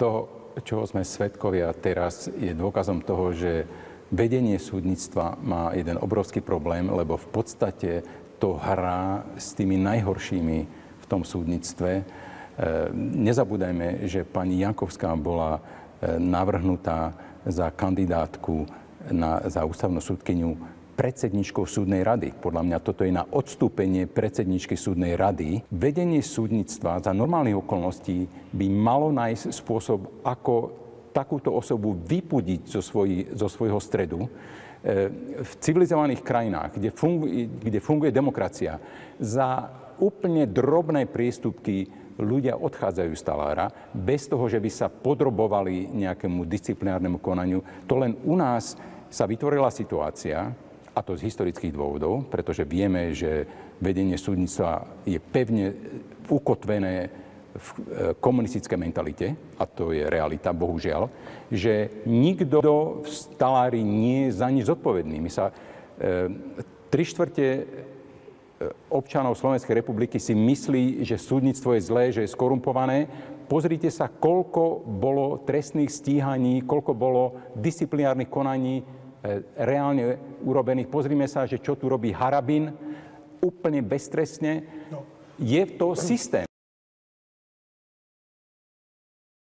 to, čoho sme svetkovia teraz, je dôkazom toho, že vedenie súdnictva má jeden obrovský problém, lebo v podstate to hrá s tými najhoršími v tom súdnictve. E, nezabúdajme, že pani Jankovská bola e, navrhnutá za kandidátku na, za ústavnú súdkyňu predsedničkou súdnej rady. Podľa mňa toto je na odstúpenie predsedničky súdnej rady. Vedenie súdnictva za normálnych okolností by malo nájsť spôsob, ako takúto osobu vypudiť zo, svoj, zo svojho stredu. E, v civilizovaných krajinách, kde funguje, kde funguje demokracia, za úplne drobné priestupky ľudia odchádzajú z talára bez toho, že by sa podrobovali nejakému disciplinárnemu konaniu. To len u nás sa vytvorila situácia, a to z historických dôvodov, pretože vieme, že vedenie súdnictva je pevne ukotvené v e, komunistickej mentalite, a to je realita, bohužiaľ, že nikto v talári nie je za nič zodpovedný. My sa e, tri štvrte e, občanov Slovenskej republiky si myslí, že súdnictvo je zlé, že je skorumpované. Pozrite sa, koľko bolo trestných stíhaní, koľko bolo disciplinárnych konaní reálne urobených. Pozrime sa, že čo tu robí Harabin úplne beztrestne. Je to systém.